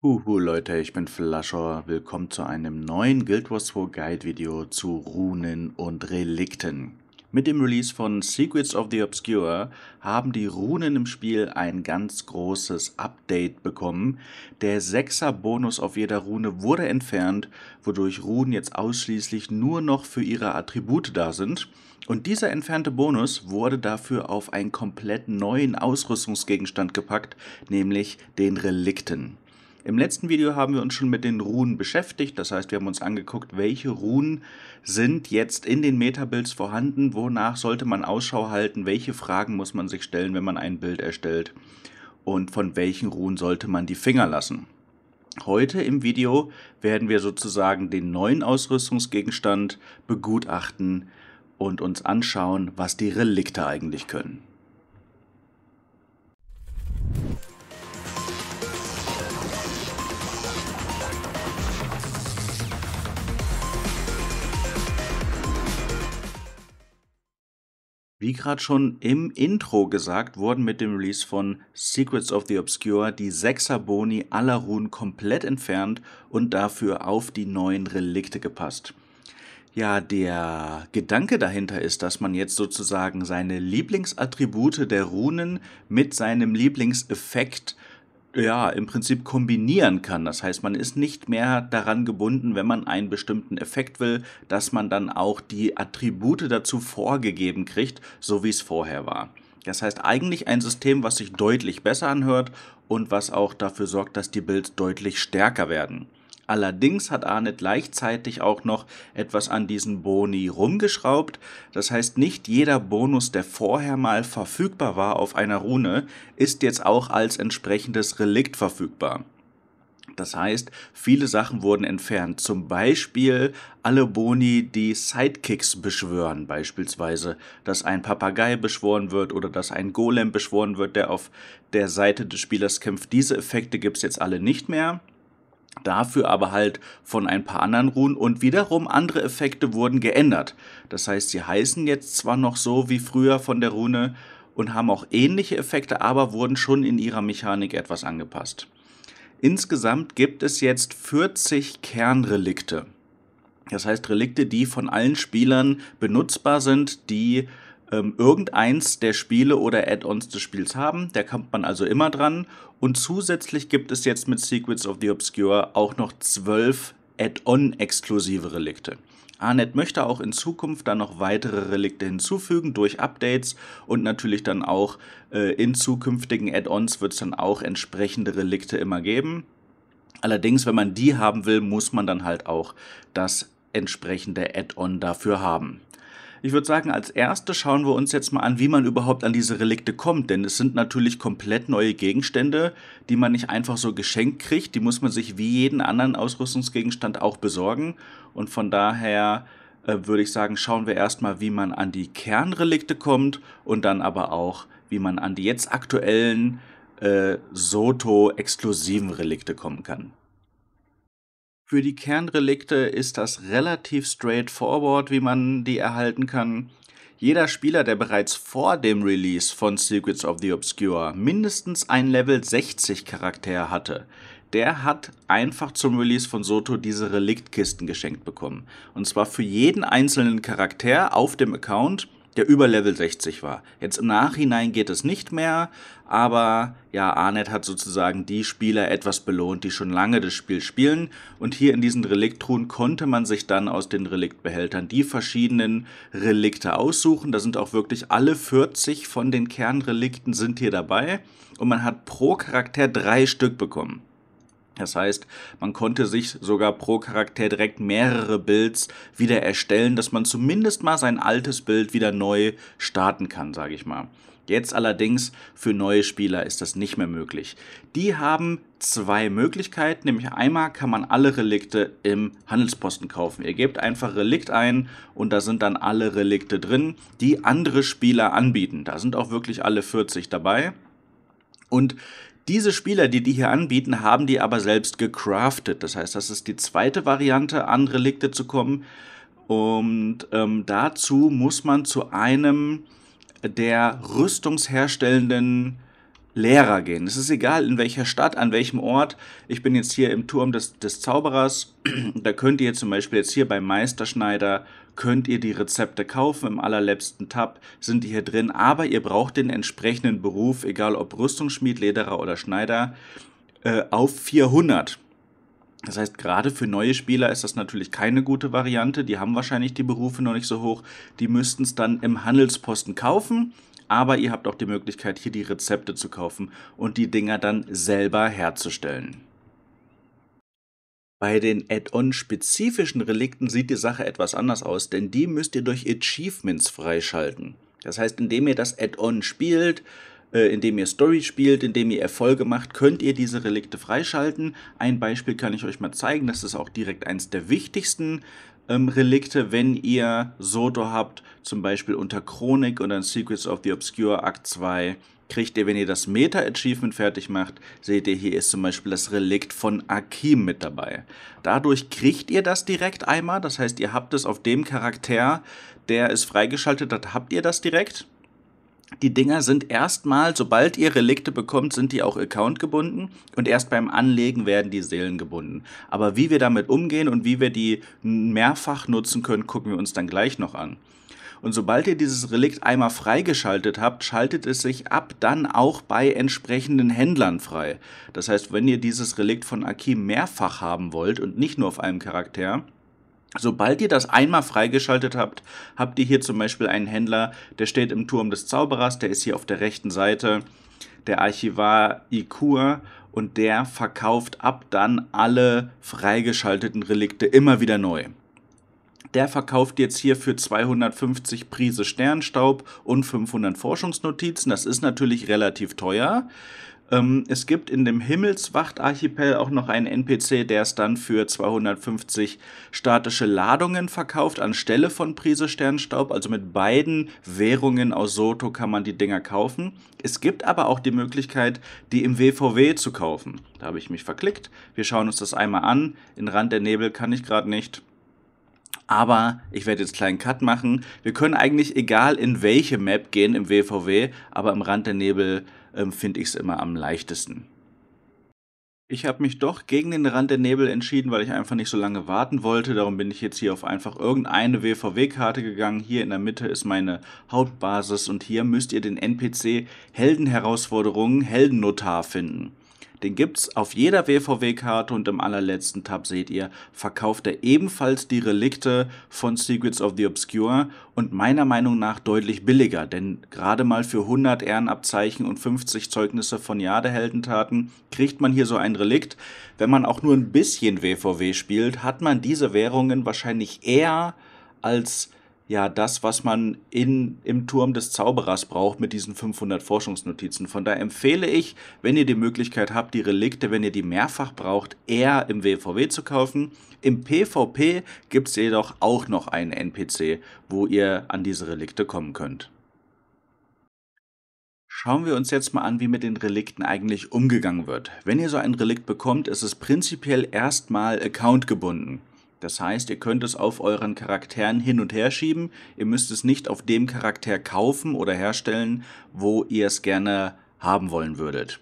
Huhu Leute, ich bin Flascher. Willkommen zu einem neuen Guild Wars 2 Guide Video zu Runen und Relikten. Mit dem Release von Secrets of the Obscure haben die Runen im Spiel ein ganz großes Update bekommen. Der 6er Bonus auf jeder Rune wurde entfernt, wodurch Runen jetzt ausschließlich nur noch für ihre Attribute da sind. Und dieser entfernte Bonus wurde dafür auf einen komplett neuen Ausrüstungsgegenstand gepackt, nämlich den Relikten. Im letzten Video haben wir uns schon mit den Runen beschäftigt, das heißt, wir haben uns angeguckt, welche Runen sind jetzt in den Metabuilds vorhanden, wonach sollte man Ausschau halten, welche Fragen muss man sich stellen, wenn man ein Bild erstellt und von welchen Runen sollte man die Finger lassen. Heute im Video werden wir sozusagen den neuen Ausrüstungsgegenstand begutachten und uns anschauen, was die Relikte eigentlich können. Wie gerade schon im Intro gesagt, wurden mit dem Release von Secrets of the Obscure die 6er Boni aller Runen komplett entfernt und dafür auf die neuen Relikte gepasst. Ja, der Gedanke dahinter ist, dass man jetzt sozusagen seine Lieblingsattribute der Runen mit seinem Lieblingseffekt ja, im Prinzip kombinieren kann. Das heißt, man ist nicht mehr daran gebunden, wenn man einen bestimmten Effekt will, dass man dann auch die Attribute dazu vorgegeben kriegt, so wie es vorher war. Das heißt eigentlich ein System, was sich deutlich besser anhört und was auch dafür sorgt, dass die Builds deutlich stärker werden. Allerdings hat Arnett gleichzeitig auch noch etwas an diesen Boni rumgeschraubt. Das heißt, nicht jeder Bonus, der vorher mal verfügbar war auf einer Rune, ist jetzt auch als entsprechendes Relikt verfügbar. Das heißt, viele Sachen wurden entfernt. Zum Beispiel alle Boni, die Sidekicks beschwören. Beispielsweise, dass ein Papagei beschworen wird oder dass ein Golem beschworen wird, der auf der Seite des Spielers kämpft. Diese Effekte gibt es jetzt alle nicht mehr. Dafür aber halt von ein paar anderen Runen und wiederum andere Effekte wurden geändert. Das heißt, sie heißen jetzt zwar noch so wie früher von der Rune und haben auch ähnliche Effekte, aber wurden schon in ihrer Mechanik etwas angepasst. Insgesamt gibt es jetzt 40 Kernrelikte. Das heißt Relikte, die von allen Spielern benutzbar sind, die ähm, irgendeins der Spiele oder Add-ons des Spiels haben. Da kommt man also immer dran. Und zusätzlich gibt es jetzt mit Secrets of the Obscure auch noch zwölf Add-on-exklusive Relikte. Arnet möchte auch in Zukunft dann noch weitere Relikte hinzufügen durch Updates und natürlich dann auch äh, in zukünftigen Add-ons wird es dann auch entsprechende Relikte immer geben. Allerdings, wenn man die haben will, muss man dann halt auch das entsprechende Add-on dafür haben. Ich würde sagen, als erstes schauen wir uns jetzt mal an, wie man überhaupt an diese Relikte kommt, denn es sind natürlich komplett neue Gegenstände, die man nicht einfach so geschenkt kriegt, die muss man sich wie jeden anderen Ausrüstungsgegenstand auch besorgen. Und von daher äh, würde ich sagen, schauen wir erstmal, wie man an die Kernrelikte kommt und dann aber auch, wie man an die jetzt aktuellen äh, Soto-exklusiven Relikte kommen kann. Für die Kernrelikte ist das relativ straightforward, wie man die erhalten kann. Jeder Spieler, der bereits vor dem Release von Secrets of the Obscure mindestens ein Level 60 Charakter hatte, der hat einfach zum Release von Soto diese Reliktkisten geschenkt bekommen. Und zwar für jeden einzelnen Charakter auf dem Account der über Level 60 war. Jetzt im Nachhinein geht es nicht mehr, aber ja, Arnet hat sozusagen die Spieler etwas belohnt, die schon lange das Spiel spielen. Und hier in diesen Reliktruhen konnte man sich dann aus den Reliktbehältern die verschiedenen Relikte aussuchen. Da sind auch wirklich alle 40 von den Kernrelikten sind hier dabei. Und man hat pro Charakter drei Stück bekommen. Das heißt, man konnte sich sogar pro Charakter direkt mehrere Builds wieder erstellen, dass man zumindest mal sein altes Bild wieder neu starten kann, sage ich mal. Jetzt allerdings für neue Spieler ist das nicht mehr möglich. Die haben zwei Möglichkeiten, nämlich einmal kann man alle Relikte im Handelsposten kaufen. Ihr gebt einfach Relikt ein und da sind dann alle Relikte drin, die andere Spieler anbieten. Da sind auch wirklich alle 40 dabei. Und diese Spieler, die die hier anbieten, haben die aber selbst gecraftet. Das heißt, das ist die zweite Variante, an Relikte zu kommen. Und ähm, dazu muss man zu einem der rüstungsherstellenden Lehrer gehen. Es ist egal, in welcher Stadt, an welchem Ort. Ich bin jetzt hier im Turm des, des Zauberers. da könnt ihr zum Beispiel jetzt hier beim Meisterschneider, könnt ihr die Rezepte kaufen. Im allerletzten Tab sind die hier drin. Aber ihr braucht den entsprechenden Beruf, egal ob Rüstungsschmied, Lederer oder Schneider, äh, auf 400. Das heißt, gerade für neue Spieler ist das natürlich keine gute Variante. Die haben wahrscheinlich die Berufe noch nicht so hoch. Die müssten es dann im Handelsposten kaufen. Aber ihr habt auch die Möglichkeit, hier die Rezepte zu kaufen und die Dinger dann selber herzustellen. Bei den Add-on-spezifischen Relikten sieht die Sache etwas anders aus, denn die müsst ihr durch Achievements freischalten. Das heißt, indem ihr das Add-on spielt, indem ihr Story spielt, indem ihr Erfolge macht, könnt ihr diese Relikte freischalten. Ein Beispiel kann ich euch mal zeigen, das ist auch direkt eins der wichtigsten ähm, Relikte, wenn ihr Soto habt, zum Beispiel unter Chronik oder in Secrets of the Obscure Akt 2 kriegt ihr, wenn ihr das Meta-Achievement fertig macht, seht ihr, hier ist zum Beispiel das Relikt von Akim mit dabei. Dadurch kriegt ihr das direkt einmal, das heißt, ihr habt es auf dem Charakter, der es freigeschaltet hat, habt ihr das direkt. Die Dinger sind erstmal, sobald ihr Relikte bekommt, sind die auch Account gebunden und erst beim Anlegen werden die Seelen gebunden. Aber wie wir damit umgehen und wie wir die mehrfach nutzen können, gucken wir uns dann gleich noch an. Und sobald ihr dieses Relikt einmal freigeschaltet habt, schaltet es sich ab dann auch bei entsprechenden Händlern frei. Das heißt, wenn ihr dieses Relikt von Akim mehrfach haben wollt und nicht nur auf einem Charakter, Sobald ihr das einmal freigeschaltet habt, habt ihr hier zum Beispiel einen Händler, der steht im Turm des Zauberers, der ist hier auf der rechten Seite, der Archivar Ikur und der verkauft ab dann alle freigeschalteten Relikte immer wieder neu. Der verkauft jetzt hier für 250 Prise Sternstaub und 500 Forschungsnotizen. Das ist natürlich relativ teuer. Ähm, es gibt in dem Himmelswacht-Archipel auch noch einen NPC, der es dann für 250 statische Ladungen verkauft, anstelle von Prise Sternstaub. Also mit beiden Währungen aus Soto kann man die Dinger kaufen. Es gibt aber auch die Möglichkeit, die im WVW zu kaufen. Da habe ich mich verklickt. Wir schauen uns das einmal an. In Rand der Nebel kann ich gerade nicht. Aber ich werde jetzt einen kleinen Cut machen. Wir können eigentlich egal in welche Map gehen im WVW, aber im Rand der Nebel ähm, finde ich es immer am leichtesten. Ich habe mich doch gegen den Rand der Nebel entschieden, weil ich einfach nicht so lange warten wollte. Darum bin ich jetzt hier auf einfach irgendeine WVW-Karte gegangen. Hier in der Mitte ist meine Hauptbasis und hier müsst ihr den NPC Heldenherausforderungen Heldennotar finden. Den gibt's auf jeder WVW-Karte und im allerletzten Tab seht ihr, verkauft er ebenfalls die Relikte von Secrets of the Obscure und meiner Meinung nach deutlich billiger, denn gerade mal für 100 Ehrenabzeichen und 50 Zeugnisse von Jadeheldentaten kriegt man hier so ein Relikt. Wenn man auch nur ein bisschen WVW spielt, hat man diese Währungen wahrscheinlich eher als ja das, was man in, im Turm des Zauberers braucht mit diesen 500 Forschungsnotizen. Von daher empfehle ich, wenn ihr die Möglichkeit habt, die Relikte, wenn ihr die mehrfach braucht, eher im WVW zu kaufen. Im PvP gibt es jedoch auch noch einen NPC, wo ihr an diese Relikte kommen könnt. Schauen wir uns jetzt mal an, wie mit den Relikten eigentlich umgegangen wird. Wenn ihr so ein Relikt bekommt, ist es prinzipiell erstmal Account gebunden. Das heißt, ihr könnt es auf euren Charakteren hin und her schieben. Ihr müsst es nicht auf dem Charakter kaufen oder herstellen, wo ihr es gerne haben wollen würdet.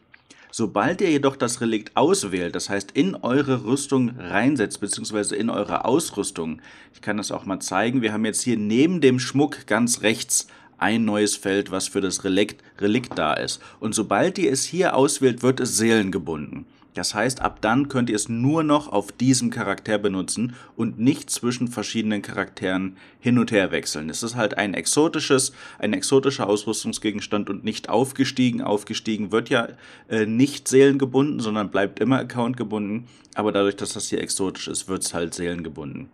Sobald ihr jedoch das Relikt auswählt, das heißt in eure Rüstung reinsetzt, beziehungsweise in eure Ausrüstung, ich kann das auch mal zeigen, wir haben jetzt hier neben dem Schmuck ganz rechts ein neues Feld, was für das Relikt, Relikt da ist. Und sobald ihr es hier auswählt, wird es seelengebunden. Das heißt, ab dann könnt ihr es nur noch auf diesem Charakter benutzen und nicht zwischen verschiedenen Charakteren hin und her wechseln. Es ist halt ein exotisches, ein exotischer Ausrüstungsgegenstand und nicht aufgestiegen. Aufgestiegen wird ja äh, nicht seelengebunden, sondern bleibt immer accountgebunden. Aber dadurch, dass das hier exotisch ist, wird es halt seelengebunden.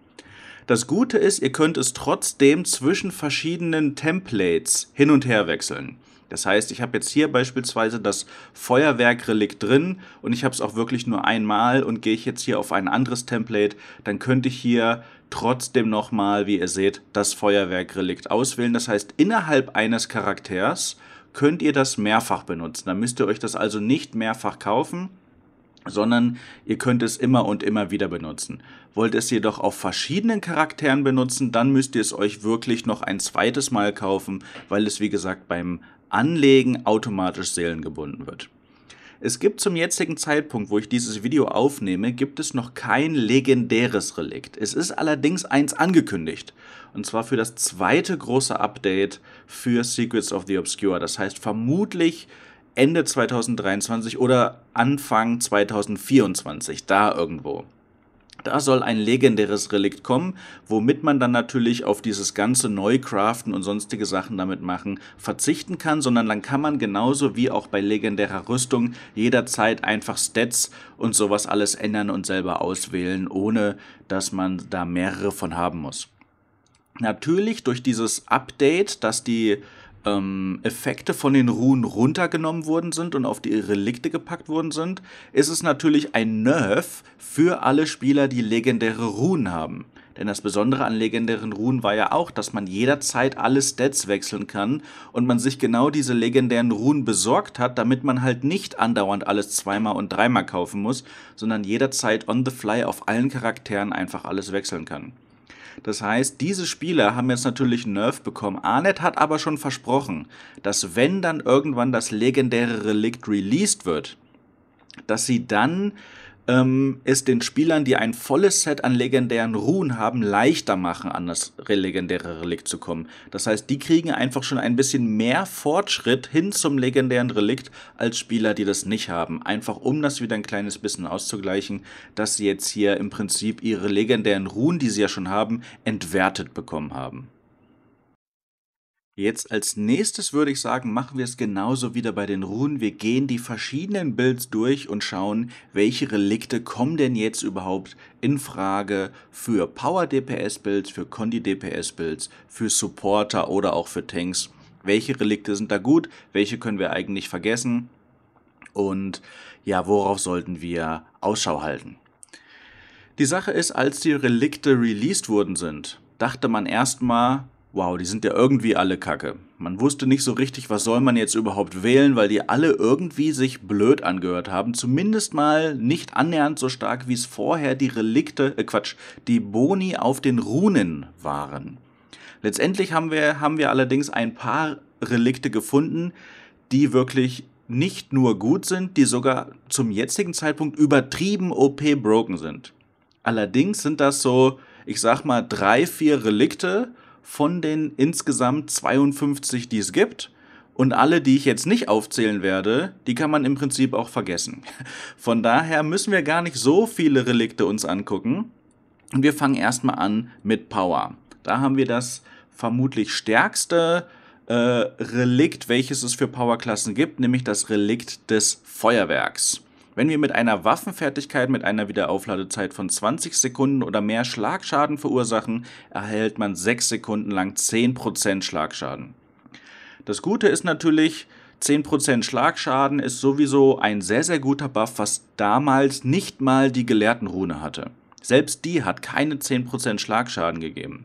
Das Gute ist, ihr könnt es trotzdem zwischen verschiedenen Templates hin und her wechseln. Das heißt, ich habe jetzt hier beispielsweise das Feuerwerkrelikt drin und ich habe es auch wirklich nur einmal und gehe ich jetzt hier auf ein anderes Template, dann könnte ich hier trotzdem nochmal, wie ihr seht, das Feuerwerkrelikt auswählen. Das heißt, innerhalb eines Charakters könnt ihr das mehrfach benutzen. Dann müsst ihr euch das also nicht mehrfach kaufen, sondern ihr könnt es immer und immer wieder benutzen. Wollt ihr es jedoch auf verschiedenen Charakteren benutzen, dann müsst ihr es euch wirklich noch ein zweites Mal kaufen, weil es wie gesagt beim Anlegen automatisch seelengebunden wird. Es gibt zum jetzigen Zeitpunkt, wo ich dieses Video aufnehme, gibt es noch kein legendäres Relikt. Es ist allerdings eins angekündigt. Und zwar für das zweite große Update für Secrets of the Obscure. Das heißt vermutlich Ende 2023 oder Anfang 2024, da irgendwo. Da soll ein legendäres Relikt kommen, womit man dann natürlich auf dieses ganze Neucraften und sonstige Sachen damit machen verzichten kann, sondern dann kann man genauso wie auch bei legendärer Rüstung jederzeit einfach Stats und sowas alles ändern und selber auswählen, ohne dass man da mehrere von haben muss. Natürlich durch dieses Update, dass die ähm, Effekte von den Runen runtergenommen worden sind und auf die Relikte gepackt worden sind, ist es natürlich ein Nerf für alle Spieler, die legendäre Runen haben. Denn das Besondere an legendären Runen war ja auch, dass man jederzeit alle Stats wechseln kann und man sich genau diese legendären Runen besorgt hat, damit man halt nicht andauernd alles zweimal und dreimal kaufen muss, sondern jederzeit on the fly auf allen Charakteren einfach alles wechseln kann. Das heißt, diese Spieler haben jetzt natürlich einen Nerf bekommen. Arnett hat aber schon versprochen, dass wenn dann irgendwann das legendäre Relikt released wird, dass sie dann ähm, es den Spielern, die ein volles Set an legendären Ruhen haben, leichter machen, an das legendäre Relikt zu kommen. Das heißt, die kriegen einfach schon ein bisschen mehr Fortschritt hin zum legendären Relikt als Spieler, die das nicht haben. Einfach um das wieder ein kleines bisschen auszugleichen, dass sie jetzt hier im Prinzip ihre legendären Ruhen, die sie ja schon haben, entwertet bekommen haben. Jetzt als nächstes würde ich sagen, machen wir es genauso wieder bei den Runen. Wir gehen die verschiedenen Builds durch und schauen, welche Relikte kommen denn jetzt überhaupt in Frage für Power DPS Builds, für Condi DPS Builds, für Supporter oder auch für Tanks. Welche Relikte sind da gut? Welche können wir eigentlich vergessen? Und ja, worauf sollten wir Ausschau halten? Die Sache ist, als die Relikte released worden sind, dachte man erstmal, wow, die sind ja irgendwie alle kacke. Man wusste nicht so richtig, was soll man jetzt überhaupt wählen, weil die alle irgendwie sich blöd angehört haben. Zumindest mal nicht annähernd so stark, wie es vorher die Relikte, äh Quatsch, die Boni auf den Runen waren. Letztendlich haben wir, haben wir allerdings ein paar Relikte gefunden, die wirklich nicht nur gut sind, die sogar zum jetzigen Zeitpunkt übertrieben OP broken sind. Allerdings sind das so, ich sag mal, drei, vier Relikte, von den insgesamt 52, die es gibt. Und alle, die ich jetzt nicht aufzählen werde, die kann man im Prinzip auch vergessen. Von daher müssen wir gar nicht so viele Relikte uns angucken. Und wir fangen erstmal an mit Power. Da haben wir das vermutlich stärkste äh, Relikt, welches es für Powerklassen gibt, nämlich das Relikt des Feuerwerks. Wenn wir mit einer Waffenfertigkeit mit einer Wiederaufladezeit von 20 Sekunden oder mehr Schlagschaden verursachen, erhält man 6 Sekunden lang 10% Schlagschaden. Das Gute ist natürlich, 10% Schlagschaden ist sowieso ein sehr, sehr guter Buff, was damals nicht mal die Gelehrtenrune hatte. Selbst die hat keine 10% Schlagschaden gegeben.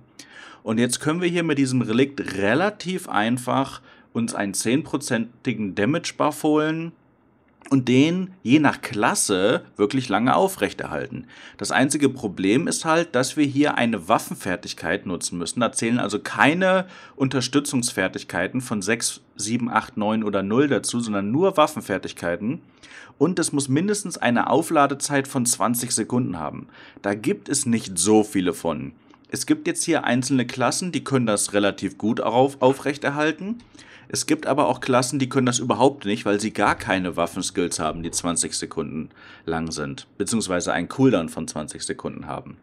Und jetzt können wir hier mit diesem Relikt relativ einfach uns einen 10%igen Damage Buff holen, und den je nach Klasse wirklich lange aufrechterhalten. Das einzige Problem ist halt, dass wir hier eine Waffenfertigkeit nutzen müssen. Da zählen also keine Unterstützungsfertigkeiten von 6, 7, 8, 9 oder 0 dazu, sondern nur Waffenfertigkeiten. Und es muss mindestens eine Aufladezeit von 20 Sekunden haben. Da gibt es nicht so viele von. Es gibt jetzt hier einzelne Klassen, die können das relativ gut auf, aufrechterhalten. Es gibt aber auch Klassen, die können das überhaupt nicht, weil sie gar keine Waffenskills haben, die 20 Sekunden lang sind, beziehungsweise einen Cooldown von 20 Sekunden haben.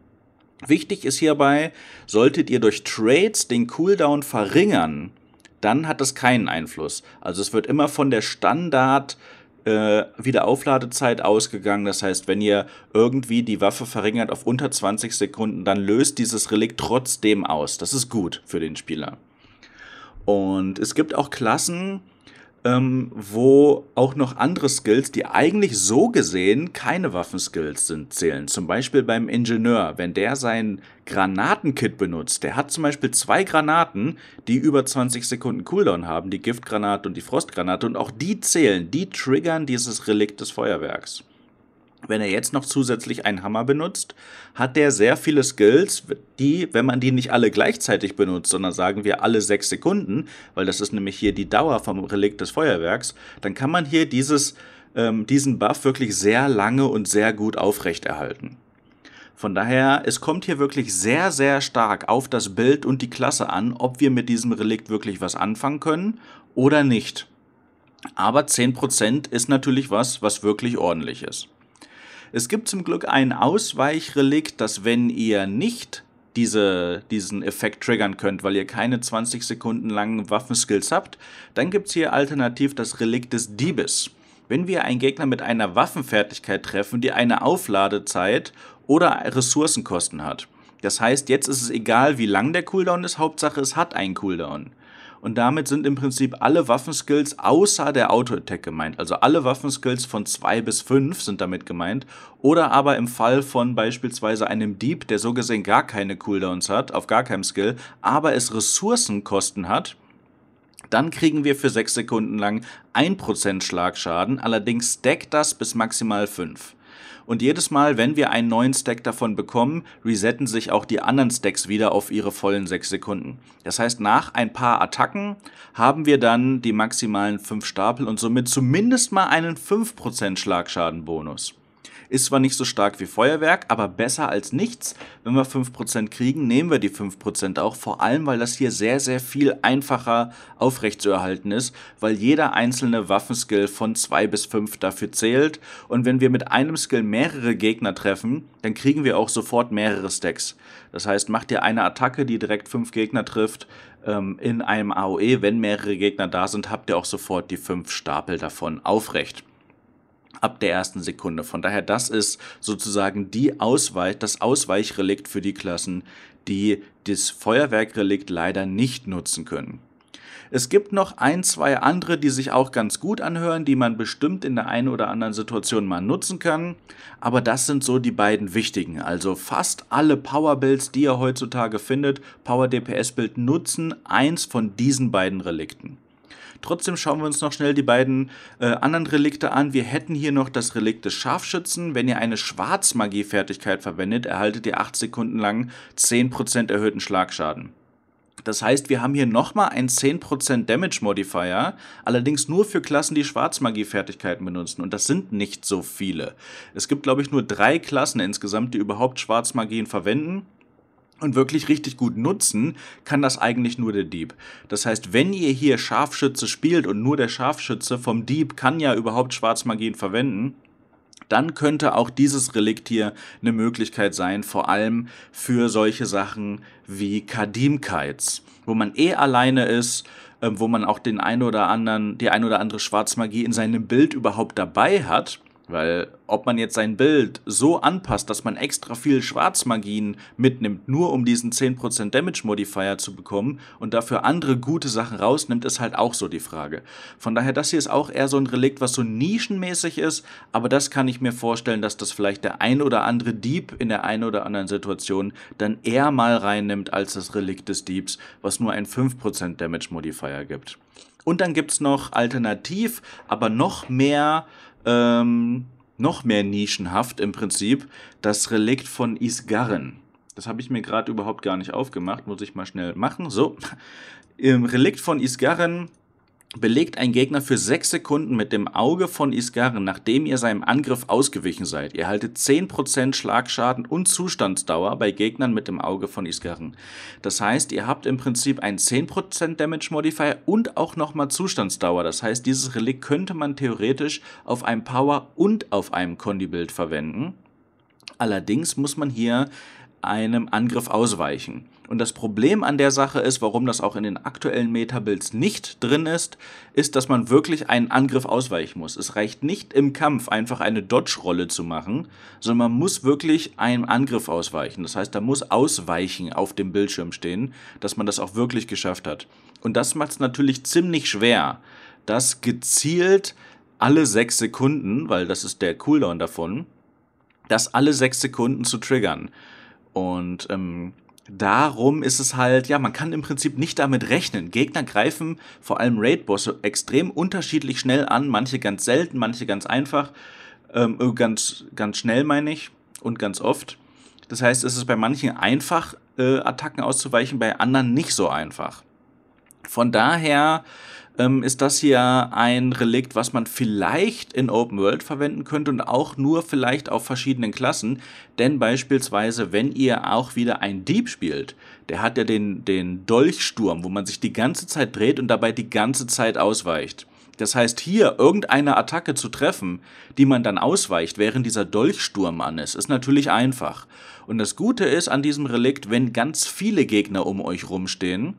Wichtig ist hierbei, solltet ihr durch Trades den Cooldown verringern, dann hat das keinen Einfluss. Also es wird immer von der Standard äh, Wiederaufladezeit ausgegangen. Das heißt, wenn ihr irgendwie die Waffe verringert auf unter 20 Sekunden, dann löst dieses Relikt trotzdem aus. Das ist gut für den Spieler. Und es gibt auch Klassen, ähm, wo auch noch andere Skills, die eigentlich so gesehen keine Waffenskills sind, zählen. Zum Beispiel beim Ingenieur, wenn der sein Granatenkit benutzt, der hat zum Beispiel zwei Granaten, die über 20 Sekunden Cooldown haben, die Giftgranate und die Frostgranate, und auch die zählen, die triggern dieses Relikt des Feuerwerks. Wenn er jetzt noch zusätzlich einen Hammer benutzt, hat der sehr viele Skills, die, wenn man die nicht alle gleichzeitig benutzt, sondern sagen wir alle sechs Sekunden, weil das ist nämlich hier die Dauer vom Relikt des Feuerwerks, dann kann man hier dieses, ähm, diesen Buff wirklich sehr lange und sehr gut aufrechterhalten. Von daher, es kommt hier wirklich sehr, sehr stark auf das Bild und die Klasse an, ob wir mit diesem Relikt wirklich was anfangen können oder nicht. Aber 10% ist natürlich was, was wirklich ordentlich ist. Es gibt zum Glück ein Ausweichrelikt, dass wenn ihr nicht diese, diesen Effekt triggern könnt, weil ihr keine 20 Sekunden langen Waffenskills habt, dann gibt es hier alternativ das Relikt des Diebes. Wenn wir einen Gegner mit einer Waffenfertigkeit treffen, die eine Aufladezeit oder Ressourcenkosten hat. Das heißt, jetzt ist es egal, wie lang der Cooldown ist, Hauptsache es hat einen Cooldown. Und damit sind im Prinzip alle Waffenskills außer der Auto-Attack gemeint. Also alle Waffenskills von 2 bis 5 sind damit gemeint. Oder aber im Fall von beispielsweise einem Dieb, der so gesehen gar keine Cooldowns hat, auf gar keinem Skill, aber es Ressourcenkosten hat, dann kriegen wir für 6 Sekunden lang 1% Schlagschaden, allerdings stackt das bis maximal 5. Und jedes Mal, wenn wir einen neuen Stack davon bekommen, resetten sich auch die anderen Stacks wieder auf ihre vollen 6 Sekunden. Das heißt, nach ein paar Attacken haben wir dann die maximalen 5 Stapel und somit zumindest mal einen 5% Schlagschadenbonus. Ist zwar nicht so stark wie Feuerwerk, aber besser als nichts. Wenn wir 5% kriegen, nehmen wir die 5% auch, vor allem weil das hier sehr, sehr viel einfacher aufrechtzuerhalten ist, weil jeder einzelne Waffenskill von 2 bis 5 dafür zählt. Und wenn wir mit einem Skill mehrere Gegner treffen, dann kriegen wir auch sofort mehrere Stacks. Das heißt, macht ihr eine Attacke, die direkt 5 Gegner trifft, ähm, in einem AOE, wenn mehrere Gegner da sind, habt ihr auch sofort die 5 Stapel davon aufrecht ab der ersten Sekunde. Von daher, das ist sozusagen die Ausweich, das Ausweichrelikt für die Klassen, die das Feuerwerkrelikt leider nicht nutzen können. Es gibt noch ein, zwei andere, die sich auch ganz gut anhören, die man bestimmt in der einen oder anderen Situation mal nutzen kann. Aber das sind so die beiden wichtigen. Also fast alle Power-Builds, die ihr heutzutage findet, Power-DPS-Bild nutzen eins von diesen beiden Relikten. Trotzdem schauen wir uns noch schnell die beiden äh, anderen Relikte an. Wir hätten hier noch das Relikt des Scharfschützen. Wenn ihr eine Schwarzmagie-Fertigkeit verwendet, erhaltet ihr 8 Sekunden lang 10% erhöhten Schlagschaden. Das heißt, wir haben hier nochmal einen 10% Damage Modifier, allerdings nur für Klassen, die Schwarzmagie-Fertigkeiten benutzen. Und das sind nicht so viele. Es gibt, glaube ich, nur drei Klassen insgesamt, die überhaupt Schwarzmagien verwenden und wirklich richtig gut nutzen, kann das eigentlich nur der Dieb. Das heißt, wenn ihr hier Scharfschütze spielt und nur der Scharfschütze vom Dieb kann ja überhaupt Schwarzmagien verwenden, dann könnte auch dieses Relikt hier eine Möglichkeit sein, vor allem für solche Sachen wie Kadimkites, wo man eh alleine ist, ähm, wo man auch den ein oder anderen, die ein oder andere Schwarzmagie in seinem Bild überhaupt dabei hat weil ob man jetzt sein Bild so anpasst, dass man extra viel Schwarzmagien mitnimmt, nur um diesen 10% Damage Modifier zu bekommen und dafür andere gute Sachen rausnimmt, ist halt auch so die Frage. Von daher, das hier ist auch eher so ein Relikt, was so nischenmäßig ist, aber das kann ich mir vorstellen, dass das vielleicht der ein oder andere Dieb in der einen oder anderen Situation dann eher mal reinnimmt als das Relikt des Diebs, was nur ein 5% Damage Modifier gibt. Und dann gibt es noch alternativ, aber noch mehr ähm, noch mehr nischenhaft im Prinzip, das Relikt von Isgarren. Das habe ich mir gerade überhaupt gar nicht aufgemacht, muss ich mal schnell machen. So, im Relikt von Isgarren belegt ein Gegner für 6 Sekunden mit dem Auge von Isgarren, nachdem ihr seinem Angriff ausgewichen seid. Ihr haltet 10% Schlagschaden und Zustandsdauer bei Gegnern mit dem Auge von Isgarren. Das heißt, ihr habt im Prinzip einen 10% Damage Modifier und auch nochmal Zustandsdauer. Das heißt, dieses Relikt könnte man theoretisch auf einem Power und auf einem Kondi-Bild verwenden. Allerdings muss man hier einem Angriff ausweichen. Und das Problem an der Sache ist, warum das auch in den aktuellen Metabuilds nicht drin ist, ist, dass man wirklich einen Angriff ausweichen muss. Es reicht nicht im Kampf einfach eine Dodge-Rolle zu machen, sondern man muss wirklich einem Angriff ausweichen. Das heißt, da muss Ausweichen auf dem Bildschirm stehen, dass man das auch wirklich geschafft hat. Und das macht es natürlich ziemlich schwer, das gezielt alle sechs Sekunden, weil das ist der Cooldown davon, das alle sechs Sekunden zu triggern. Und ähm, darum ist es halt, ja, man kann im Prinzip nicht damit rechnen. Gegner greifen vor allem Raid-Bosse extrem unterschiedlich schnell an, manche ganz selten, manche ganz einfach. ähm, ganz, ganz schnell meine ich und ganz oft. Das heißt, es ist bei manchen einfach, äh, Attacken auszuweichen, bei anderen nicht so einfach. Von daher ähm, ist das hier ein Relikt, was man vielleicht in Open World verwenden könnte und auch nur vielleicht auf verschiedenen Klassen. Denn beispielsweise, wenn ihr auch wieder einen Dieb spielt, der hat ja den, den Dolchsturm, wo man sich die ganze Zeit dreht und dabei die ganze Zeit ausweicht. Das heißt, hier irgendeine Attacke zu treffen, die man dann ausweicht, während dieser Dolchsturm an ist, ist natürlich einfach. Und das Gute ist an diesem Relikt, wenn ganz viele Gegner um euch rumstehen,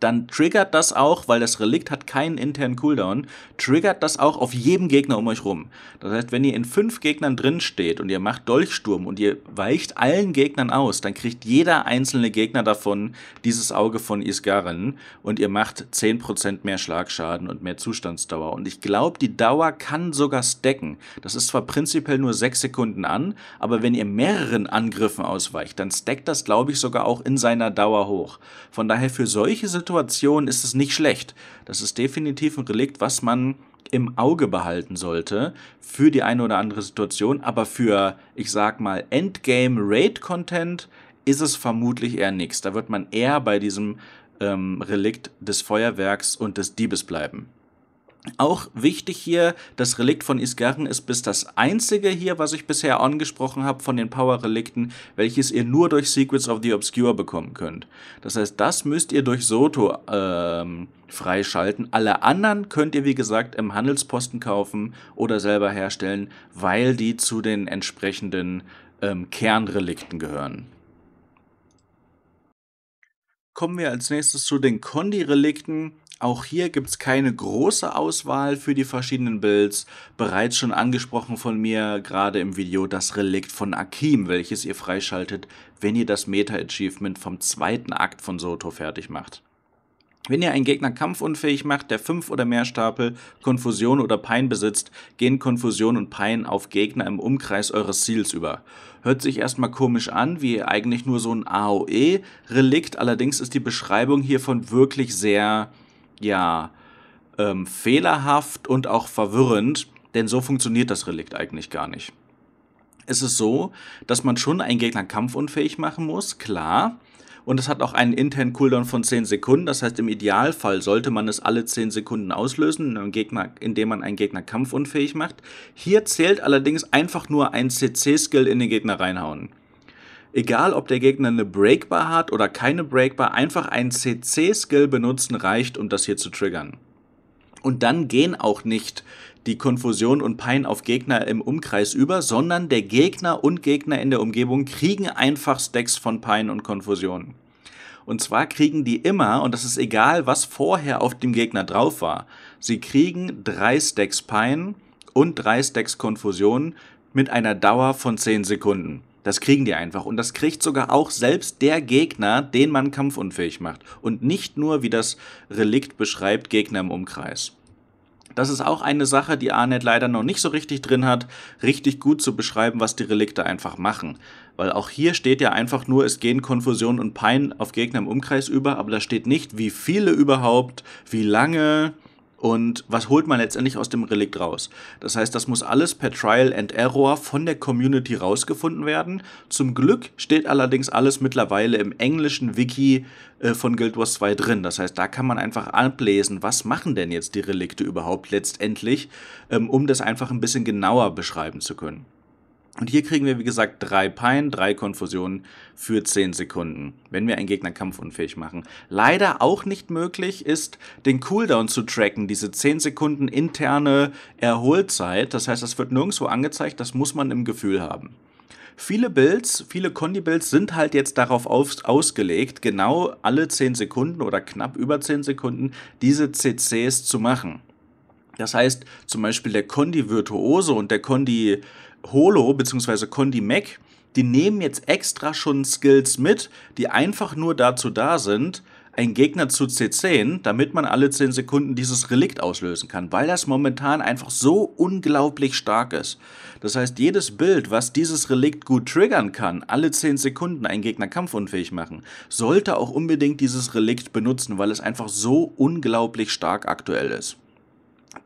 dann triggert das auch, weil das Relikt hat keinen internen Cooldown, triggert das auch auf jedem Gegner um euch rum. Das heißt, wenn ihr in fünf Gegnern drin steht und ihr macht Dolchsturm und ihr weicht allen Gegnern aus, dann kriegt jeder einzelne Gegner davon dieses Auge von Isgaren und ihr macht 10% mehr Schlagschaden und mehr Zustandsdauer. Und ich glaube, die Dauer kann sogar stacken. Das ist zwar prinzipiell nur sechs Sekunden an, aber wenn ihr mehreren Angriffen ausweicht, dann stackt das, glaube ich, sogar auch in seiner Dauer hoch. Von daher für solche Situationen Situation ist es nicht schlecht. Das ist definitiv ein Relikt, was man im Auge behalten sollte für die eine oder andere Situation, aber für, ich sag mal, Endgame Raid Content ist es vermutlich eher nichts. Da wird man eher bei diesem ähm, Relikt des Feuerwerks und des Diebes bleiben. Auch wichtig hier, das Relikt von Isgarren ist bis das einzige hier, was ich bisher angesprochen habe von den Power-Relikten, welches ihr nur durch Secrets of the Obscure bekommen könnt. Das heißt, das müsst ihr durch Soto ähm, freischalten. Alle anderen könnt ihr, wie gesagt, im Handelsposten kaufen oder selber herstellen, weil die zu den entsprechenden ähm, Kernrelikten gehören. Kommen wir als nächstes zu den Kondi-Relikten. Auch hier gibt es keine große Auswahl für die verschiedenen Builds. Bereits schon angesprochen von mir, gerade im Video, das Relikt von Akim, welches ihr freischaltet, wenn ihr das Meta-Achievement vom zweiten Akt von Soto fertig macht. Wenn ihr einen Gegner kampfunfähig macht, der fünf oder mehr Stapel Konfusion oder Pein besitzt, gehen Konfusion und Pein auf Gegner im Umkreis eures Ziels über. Hört sich erstmal komisch an, wie eigentlich nur so ein AOE-Relikt, allerdings ist die Beschreibung hiervon wirklich sehr ja, ähm, fehlerhaft und auch verwirrend, denn so funktioniert das Relikt eigentlich gar nicht. Es ist so, dass man schon einen Gegner kampfunfähig machen muss, klar. Und es hat auch einen internen Cooldown von 10 Sekunden. Das heißt, im Idealfall sollte man es alle 10 Sekunden auslösen, indem man einen Gegner kampfunfähig macht. Hier zählt allerdings einfach nur ein CC-Skill in den Gegner reinhauen egal ob der Gegner eine Breakbar hat oder keine Breakbar, einfach einen CC-Skill benutzen reicht, um das hier zu triggern. Und dann gehen auch nicht die Konfusion und Pein auf Gegner im Umkreis über, sondern der Gegner und Gegner in der Umgebung kriegen einfach Stacks von Pein und Konfusion. Und zwar kriegen die immer, und das ist egal, was vorher auf dem Gegner drauf war, sie kriegen drei Stacks Pein und drei Stacks Konfusion mit einer Dauer von 10 Sekunden. Das kriegen die einfach. Und das kriegt sogar auch selbst der Gegner, den man kampfunfähig macht. Und nicht nur, wie das Relikt beschreibt, Gegner im Umkreis. Das ist auch eine Sache, die Arnet leider noch nicht so richtig drin hat, richtig gut zu beschreiben, was die Relikte einfach machen. Weil auch hier steht ja einfach nur, es gehen Konfusion und Pein auf Gegner im Umkreis über, aber da steht nicht, wie viele überhaupt, wie lange, und was holt man letztendlich aus dem Relikt raus? Das heißt, das muss alles per Trial and Error von der Community rausgefunden werden. Zum Glück steht allerdings alles mittlerweile im englischen Wiki äh, von Guild Wars 2 drin. Das heißt, da kann man einfach ablesen, was machen denn jetzt die Relikte überhaupt letztendlich, ähm, um das einfach ein bisschen genauer beschreiben zu können. Und hier kriegen wir, wie gesagt, drei Pein, drei Konfusionen für 10 Sekunden, wenn wir einen Gegner kampfunfähig machen. Leider auch nicht möglich ist, den Cooldown zu tracken, diese 10 Sekunden interne Erholzeit. Das heißt, das wird nirgendwo angezeigt, das muss man im Gefühl haben. Viele Builds, viele Condi-Builds sind halt jetzt darauf aus, ausgelegt, genau alle 10 Sekunden oder knapp über 10 Sekunden diese CCs zu machen. Das heißt, zum Beispiel der Condi Virtuose und der Condi Holo bzw. Condi Mac, die nehmen jetzt extra schon Skills mit, die einfach nur dazu da sind, einen Gegner zu C10, damit man alle 10 Sekunden dieses Relikt auslösen kann, weil das momentan einfach so unglaublich stark ist. Das heißt, jedes Bild, was dieses Relikt gut triggern kann, alle 10 Sekunden einen Gegner kampfunfähig machen, sollte auch unbedingt dieses Relikt benutzen, weil es einfach so unglaublich stark aktuell ist.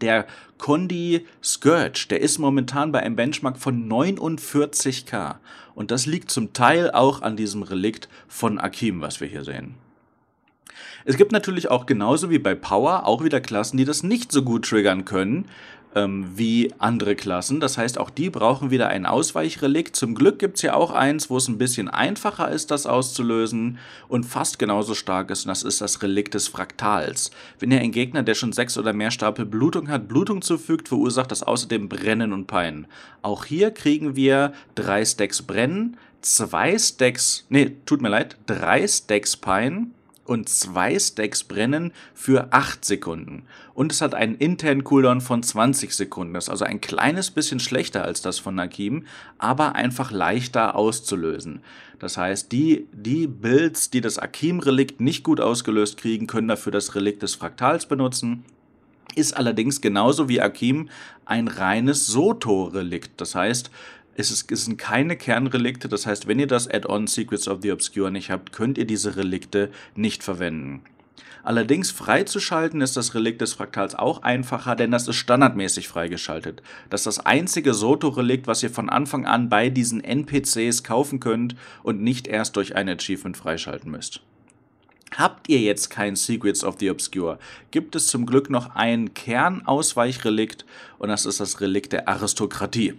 Der Condi Scourge, der ist momentan bei einem Benchmark von 49k. Und das liegt zum Teil auch an diesem Relikt von Akim, was wir hier sehen. Es gibt natürlich auch genauso wie bei Power auch wieder Klassen, die das nicht so gut triggern können ähm, wie andere Klassen. Das heißt, auch die brauchen wieder ein Ausweichrelikt. Zum Glück gibt es ja auch eins, wo es ein bisschen einfacher ist, das auszulösen und fast genauso stark ist. Und das ist das Relikt des Fraktals. Wenn ihr einen Gegner, der schon sechs oder mehr Stapel Blutung hat, Blutung zufügt, verursacht das außerdem Brennen und Pein. Auch hier kriegen wir drei Stacks Brennen, zwei Stacks, nee, tut mir leid, drei Stacks Pein und zwei Stacks brennen für 8 Sekunden. Und es hat einen internen Cooldown von 20 Sekunden. Das ist also ein kleines bisschen schlechter als das von Nakim, aber einfach leichter auszulösen. Das heißt, die, die Builds, die das Akim-Relikt nicht gut ausgelöst kriegen, können dafür das Relikt des Fraktals benutzen ist allerdings genauso wie Akim ein reines Soto-Relikt. Das heißt, es, ist, es sind keine Kernrelikte, das heißt, wenn ihr das Add-on Secrets of the Obscure nicht habt, könnt ihr diese Relikte nicht verwenden. Allerdings freizuschalten ist das Relikt des Fraktals auch einfacher, denn das ist standardmäßig freigeschaltet. Das ist das einzige Soto-Relikt, was ihr von Anfang an bei diesen NPCs kaufen könnt und nicht erst durch ein Achievement freischalten müsst. Habt ihr jetzt kein Secrets of the Obscure, gibt es zum Glück noch ein Kernausweichrelikt und das ist das Relikt der Aristokratie.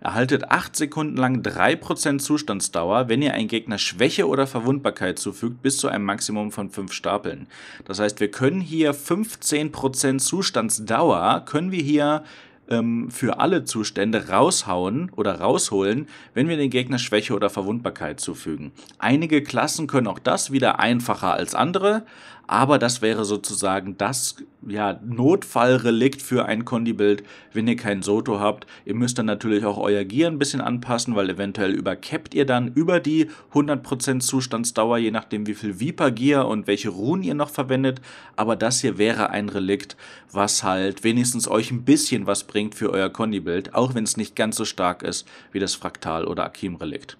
Erhaltet 8 Sekunden lang 3% Zustandsdauer, wenn ihr einen Gegner Schwäche oder Verwundbarkeit zufügt, bis zu einem Maximum von 5 Stapeln. Das heißt, wir können hier 15% Zustandsdauer, können wir hier ähm, für alle Zustände raushauen oder rausholen, wenn wir den Gegner Schwäche oder Verwundbarkeit zufügen. Einige Klassen können auch das wieder einfacher als andere, aber das wäre sozusagen das ja, Notfallrelikt für ein Kondi-Bild, wenn ihr kein Soto habt. Ihr müsst dann natürlich auch euer Gear ein bisschen anpassen, weil eventuell übercappt ihr dann über die 100% Zustandsdauer, je nachdem wie viel Viper-Gear und welche Runen ihr noch verwendet. Aber das hier wäre ein Relikt, was halt wenigstens euch ein bisschen was bringt für euer Kondi-Bild, auch wenn es nicht ganz so stark ist wie das Fraktal- oder Akim-Relikt.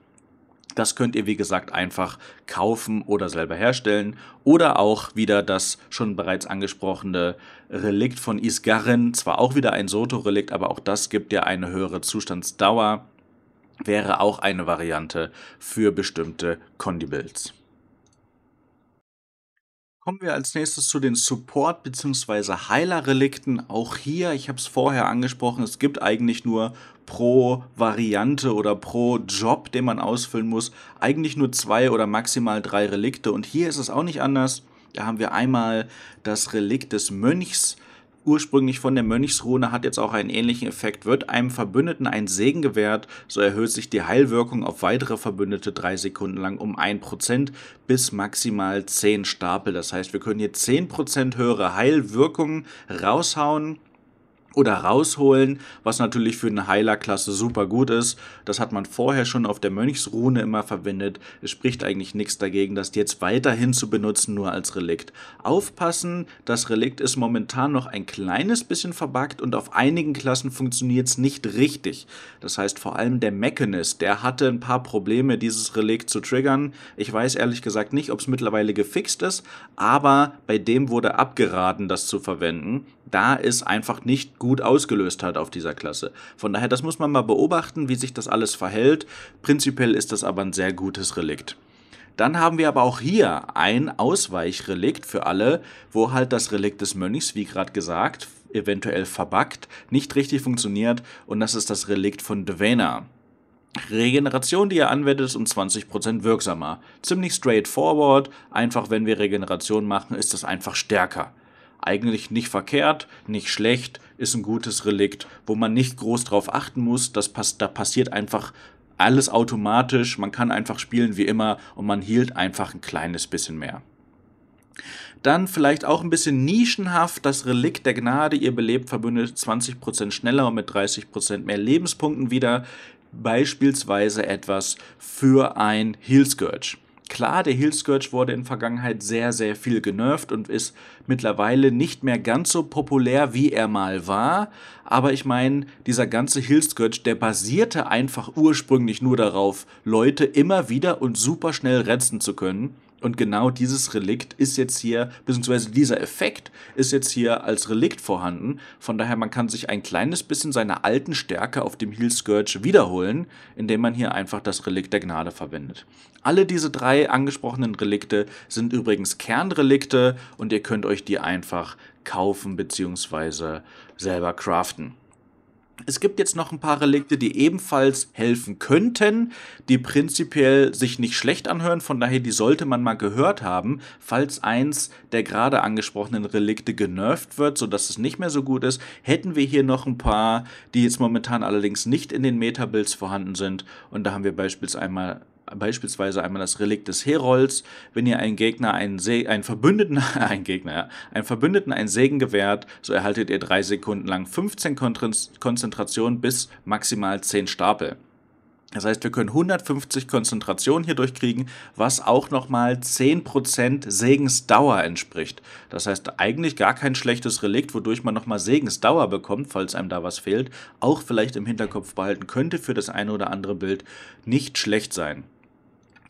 Das könnt ihr, wie gesagt, einfach kaufen oder selber herstellen. Oder auch wieder das schon bereits angesprochene Relikt von Isgarren. Zwar auch wieder ein Soto-Relikt, aber auch das gibt ja eine höhere Zustandsdauer. Wäre auch eine Variante für bestimmte Condi-Builds. Kommen wir als nächstes zu den Support- bzw. Heiler-Relikten. Auch hier, ich habe es vorher angesprochen, es gibt eigentlich nur pro Variante oder pro Job, den man ausfüllen muss, eigentlich nur zwei oder maximal drei Relikte. Und hier ist es auch nicht anders. Da haben wir einmal das Relikt des Mönchs, ursprünglich von der Mönchsrune, hat jetzt auch einen ähnlichen Effekt. Wird einem Verbündeten ein Segen gewährt, so erhöht sich die Heilwirkung auf weitere Verbündete drei Sekunden lang um 1% bis maximal 10 Stapel. Das heißt, wir können hier 10% höhere Heilwirkung raushauen oder rausholen, was natürlich für eine Heilerklasse super gut ist. Das hat man vorher schon auf der Mönchsrune immer verwendet. Es spricht eigentlich nichts dagegen, das jetzt weiterhin zu benutzen, nur als Relikt. Aufpassen, das Relikt ist momentan noch ein kleines bisschen verbuggt und auf einigen Klassen funktioniert es nicht richtig. Das heißt vor allem der Mechanist, der hatte ein paar Probleme, dieses Relikt zu triggern. Ich weiß ehrlich gesagt nicht, ob es mittlerweile gefixt ist, aber bei dem wurde abgeraten, das zu verwenden da es einfach nicht gut ausgelöst hat auf dieser Klasse. Von daher, das muss man mal beobachten, wie sich das alles verhält. Prinzipiell ist das aber ein sehr gutes Relikt. Dann haben wir aber auch hier ein Ausweichrelikt für alle, wo halt das Relikt des Mönchs, wie gerade gesagt, eventuell verbuggt, nicht richtig funktioniert und das ist das Relikt von Dvena. Regeneration, die ihr anwendet, ist um 20% wirksamer. Ziemlich straightforward, einfach wenn wir Regeneration machen, ist das einfach stärker eigentlich nicht verkehrt, nicht schlecht, ist ein gutes Relikt, wo man nicht groß drauf achten muss. Das pass da passiert einfach alles automatisch. Man kann einfach spielen wie immer und man hielt einfach ein kleines bisschen mehr. Dann vielleicht auch ein bisschen nischenhaft das Relikt der Gnade. Ihr belebt Verbündete 20% schneller und mit 30% mehr Lebenspunkten wieder. Beispielsweise etwas für ein Heal Scourge. Klar, der Heal Scourge wurde in Vergangenheit sehr, sehr viel genervt und ist mittlerweile nicht mehr ganz so populär, wie er mal war. Aber ich meine, dieser ganze Heal Scourge, der basierte einfach ursprünglich nur darauf, Leute immer wieder und super schnell retzen zu können. Und genau dieses Relikt ist jetzt hier, beziehungsweise dieser Effekt ist jetzt hier als Relikt vorhanden. Von daher, man kann sich ein kleines bisschen seiner alten Stärke auf dem Heal Scourge wiederholen, indem man hier einfach das Relikt der Gnade verwendet. Alle diese drei angesprochenen Relikte sind übrigens Kernrelikte und ihr könnt euch die einfach kaufen beziehungsweise selber craften. Es gibt jetzt noch ein paar Relikte, die ebenfalls helfen könnten, die prinzipiell sich nicht schlecht anhören, von daher die sollte man mal gehört haben, falls eins der gerade angesprochenen Relikte genervt wird, sodass es nicht mehr so gut ist, hätten wir hier noch ein paar, die jetzt momentan allerdings nicht in den Metabuilds vorhanden sind. Und da haben wir beispielsweise einmal beispielsweise einmal das Relikt des Herolds, wenn ihr einen Gegner einen, Se einen Verbündeten, einen Gegner, ja, einen Verbündeten einen Segen gewährt, so erhaltet ihr drei Sekunden lang 15 Konzentration bis maximal 10 Stapel. Das heißt, wir können 150 Konzentrationen hier durchkriegen, was auch nochmal 10% Segensdauer entspricht. Das heißt, eigentlich gar kein schlechtes Relikt, wodurch man nochmal Segensdauer bekommt, falls einem da was fehlt. Auch vielleicht im Hinterkopf behalten könnte für das eine oder andere Bild nicht schlecht sein.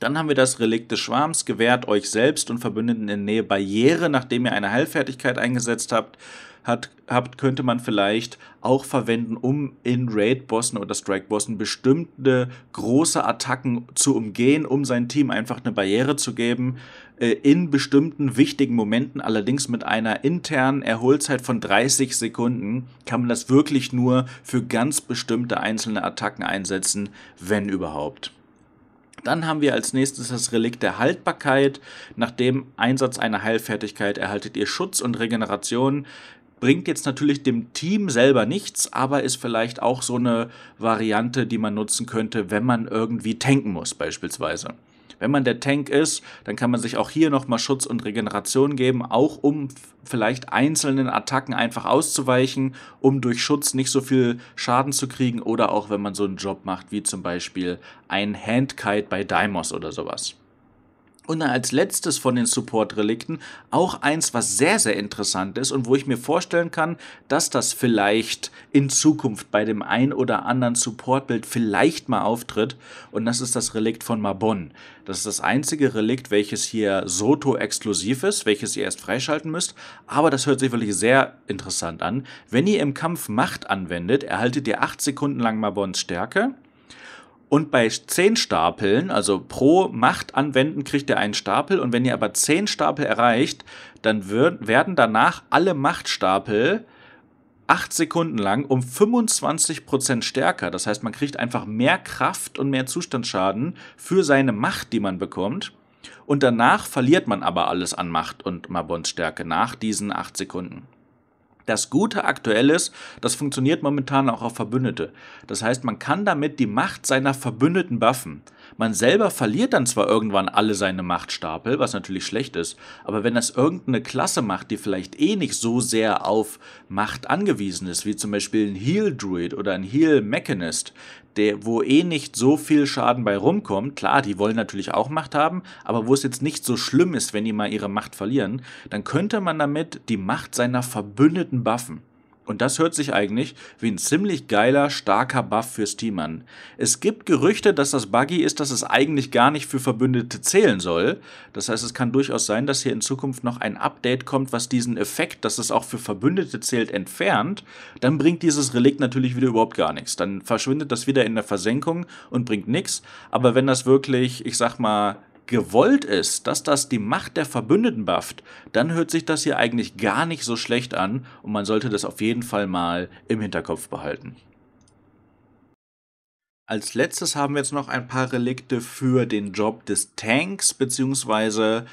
Dann haben wir das Relikt des Schwarms, gewährt euch selbst und Verbündeten in Nähe Barriere, nachdem ihr eine Heilfertigkeit eingesetzt habt. Hat, habt, könnte man vielleicht auch verwenden, um in Raid-Bossen oder Strike-Bossen bestimmte große Attacken zu umgehen, um sein Team einfach eine Barriere zu geben. Äh, in bestimmten wichtigen Momenten, allerdings mit einer internen Erholzeit von 30 Sekunden, kann man das wirklich nur für ganz bestimmte einzelne Attacken einsetzen, wenn überhaupt. Dann haben wir als nächstes das Relikt der Haltbarkeit. Nach dem Einsatz einer Heilfertigkeit erhaltet ihr Schutz und Regeneration. Bringt jetzt natürlich dem Team selber nichts, aber ist vielleicht auch so eine Variante, die man nutzen könnte, wenn man irgendwie tanken muss beispielsweise. Wenn man der Tank ist, dann kann man sich auch hier nochmal Schutz und Regeneration geben, auch um vielleicht einzelnen Attacken einfach auszuweichen, um durch Schutz nicht so viel Schaden zu kriegen oder auch wenn man so einen Job macht, wie zum Beispiel ein Handkite bei Daimos oder sowas. Und dann als letztes von den Support-Relikten auch eins, was sehr, sehr interessant ist und wo ich mir vorstellen kann, dass das vielleicht in Zukunft bei dem ein oder anderen Support-Bild vielleicht mal auftritt. Und das ist das Relikt von Mabon. Das ist das einzige Relikt, welches hier Soto-exklusiv ist, welches ihr erst freischalten müsst. Aber das hört sich wirklich sehr interessant an. Wenn ihr im Kampf Macht anwendet, erhaltet ihr 8 Sekunden lang Mabons Stärke. Und bei 10 Stapeln, also pro Macht anwenden, kriegt ihr einen Stapel. Und wenn ihr aber 10 Stapel erreicht, dann wird, werden danach alle Machtstapel 8 Sekunden lang um 25% stärker. Das heißt, man kriegt einfach mehr Kraft und mehr Zustandsschaden für seine Macht, die man bekommt. Und danach verliert man aber alles an Macht und Mabons Stärke nach diesen 8 Sekunden. Das Gute aktuell ist, das funktioniert momentan auch auf Verbündete. Das heißt, man kann damit die Macht seiner Verbündeten buffen. Man selber verliert dann zwar irgendwann alle seine Machtstapel, was natürlich schlecht ist, aber wenn das irgendeine Klasse macht, die vielleicht eh nicht so sehr auf Macht angewiesen ist, wie zum Beispiel ein Heal Druid oder ein Heal Mechanist, der, wo eh nicht so viel Schaden bei rumkommt, klar, die wollen natürlich auch Macht haben, aber wo es jetzt nicht so schlimm ist, wenn die mal ihre Macht verlieren, dann könnte man damit die Macht seiner Verbündeten buffen. Und das hört sich eigentlich wie ein ziemlich geiler, starker Buff fürs Team an. Es gibt Gerüchte, dass das Buggy ist, dass es eigentlich gar nicht für Verbündete zählen soll. Das heißt, es kann durchaus sein, dass hier in Zukunft noch ein Update kommt, was diesen Effekt, dass es auch für Verbündete zählt, entfernt. Dann bringt dieses Relikt natürlich wieder überhaupt gar nichts. Dann verschwindet das wieder in der Versenkung und bringt nichts. Aber wenn das wirklich, ich sag mal, gewollt ist, dass das die Macht der Verbündeten bufft, dann hört sich das hier eigentlich gar nicht so schlecht an und man sollte das auf jeden Fall mal im Hinterkopf behalten. Als letztes haben wir jetzt noch ein paar Relikte für den Job des Tanks, beziehungsweise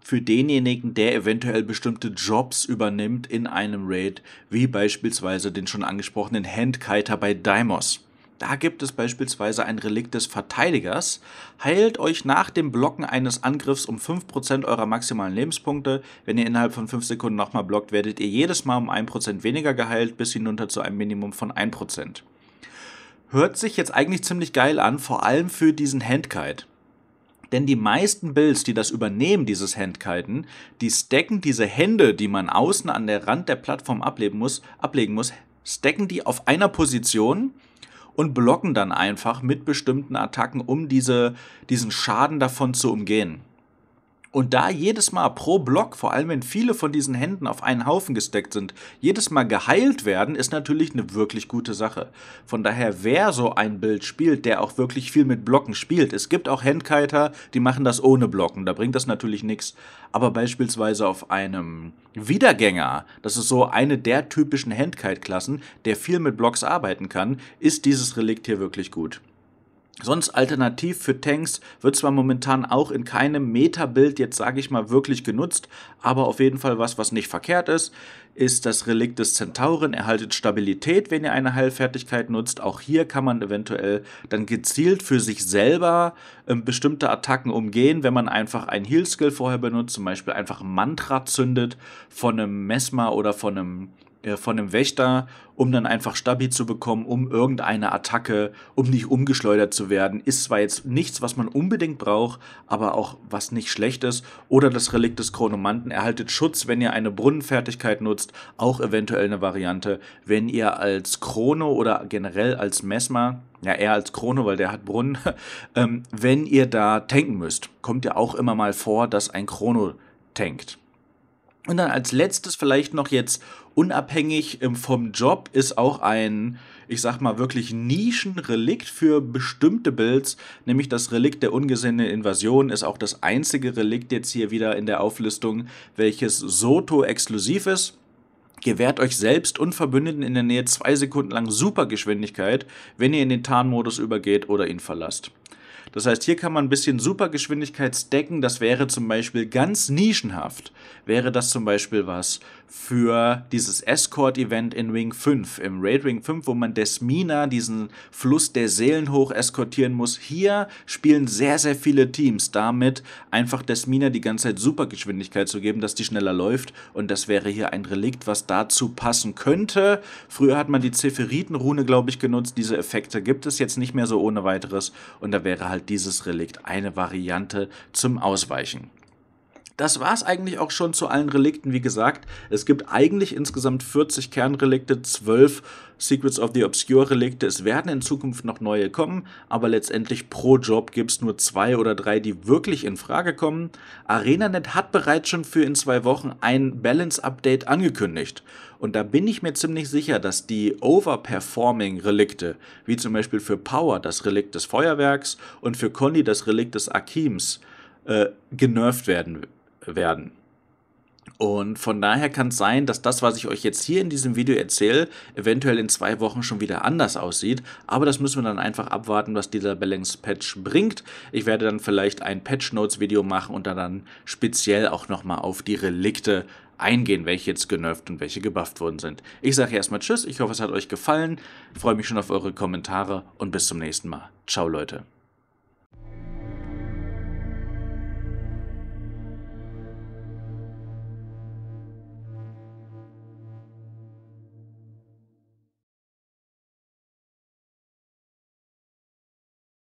für denjenigen, der eventuell bestimmte Jobs übernimmt in einem Raid, wie beispielsweise den schon angesprochenen Handkiter bei Daimos. Da gibt es beispielsweise ein Relikt des Verteidigers. Heilt euch nach dem Blocken eines Angriffs um 5% eurer maximalen Lebenspunkte. Wenn ihr innerhalb von 5 Sekunden nochmal blockt, werdet ihr jedes Mal um 1% weniger geheilt, bis hinunter zu einem Minimum von 1%. Hört sich jetzt eigentlich ziemlich geil an, vor allem für diesen Handkite. Denn die meisten Builds, die das übernehmen, dieses Handkiten, die stacken diese Hände, die man außen an der Rand der Plattform ablegen muss, ablegen muss stacken die auf einer Position und blocken dann einfach mit bestimmten Attacken, um diese, diesen Schaden davon zu umgehen. Und da jedes Mal pro Block, vor allem wenn viele von diesen Händen auf einen Haufen gesteckt sind, jedes Mal geheilt werden, ist natürlich eine wirklich gute Sache. Von daher, wer so ein Bild spielt, der auch wirklich viel mit Blocken spielt, es gibt auch Handkiter, die machen das ohne Blocken, da bringt das natürlich nichts. Aber beispielsweise auf einem Wiedergänger, das ist so eine der typischen Handkite-Klassen, der viel mit Blocks arbeiten kann, ist dieses Relikt hier wirklich gut. Sonst alternativ für Tanks wird zwar momentan auch in keinem Meta-Bild jetzt sage ich mal wirklich genutzt, aber auf jeden Fall was, was nicht verkehrt ist, ist das Relikt des Zentauren. Erhaltet Stabilität, wenn ihr eine Heilfertigkeit nutzt. Auch hier kann man eventuell dann gezielt für sich selber äh, bestimmte Attacken umgehen, wenn man einfach ein Heal-Skill vorher benutzt, zum Beispiel einfach ein Mantra zündet von einem Mesmer oder von einem von einem Wächter, um dann einfach Stabi zu bekommen, um irgendeine Attacke, um nicht umgeschleudert zu werden. Ist zwar jetzt nichts, was man unbedingt braucht, aber auch was nicht schlecht ist. Oder das Relikt des Chronomanten erhaltet Schutz, wenn ihr eine Brunnenfertigkeit nutzt. Auch eventuell eine Variante, wenn ihr als Chrono oder generell als Mesmer ja, eher als Chrono, weil der hat Brunnen, ähm, wenn ihr da tanken müsst, kommt ja auch immer mal vor, dass ein Chrono tankt. Und dann als letztes vielleicht noch jetzt unabhängig ähm, vom Job ist auch ein, ich sag mal, wirklich Nischenrelikt für bestimmte Builds, nämlich das Relikt der ungesehenen Invasion ist auch das einzige Relikt jetzt hier wieder in der Auflistung, welches Soto exklusiv ist. Gewährt euch selbst und Verbündeten in der Nähe zwei Sekunden lang Supergeschwindigkeit, wenn ihr in den Tarnmodus übergeht oder ihn verlasst. Das heißt, hier kann man ein bisschen Supergeschwindigkeit stacken. Das wäre zum Beispiel ganz nischenhaft. Wäre das zum Beispiel was für dieses Escort-Event in Wing 5, im Raid Wing 5, wo man Desmina, diesen Fluss der Seelen hoch eskortieren muss. Hier spielen sehr, sehr viele Teams damit, einfach Desmina die ganze Zeit Supergeschwindigkeit zu geben, dass die schneller läuft. Und das wäre hier ein Relikt, was dazu passen könnte. Früher hat man die Zephyrinrune, glaube ich, genutzt. Diese Effekte gibt es jetzt nicht mehr so ohne weiteres. Und da wäre halt dieses Relikt eine Variante zum Ausweichen. Das war es eigentlich auch schon zu allen Relikten. Wie gesagt, es gibt eigentlich insgesamt 40 Kernrelikte, 12 Secrets of the Obscure Relikte. Es werden in Zukunft noch neue kommen, aber letztendlich pro Job gibt es nur zwei oder drei, die wirklich in Frage kommen. ArenaNet hat bereits schon für in zwei Wochen ein Balance-Update angekündigt. Und da bin ich mir ziemlich sicher, dass die overperforming Relikte, wie zum Beispiel für Power das Relikt des Feuerwerks und für Conny das Relikt des Akims, äh, genervt werden werden. Und von daher kann es sein, dass das, was ich euch jetzt hier in diesem Video erzähle, eventuell in zwei Wochen schon wieder anders aussieht. Aber das müssen wir dann einfach abwarten, was dieser Balance-Patch bringt. Ich werde dann vielleicht ein Patch-Notes-Video machen und dann speziell auch nochmal auf die Relikte eingehen, welche jetzt genervt und welche gebufft worden sind. Ich sage erstmal Tschüss, ich hoffe es hat euch gefallen, freue mich schon auf eure Kommentare und bis zum nächsten Mal. Ciao Leute.